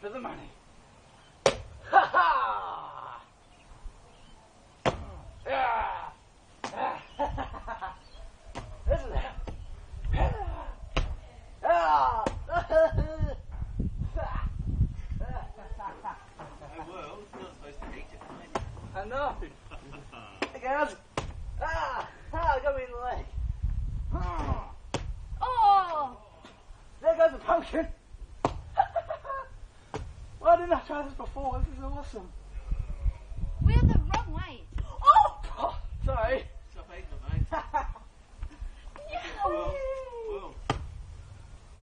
for the money. Ha ha! Ah! Ah! Isn't it? Ah! the world's not supposed to hate it. I know. hey guys. Ah! Ah! Got me in the leg. Oh! There goes the pumpkin. Didn't I try this before? This is awesome.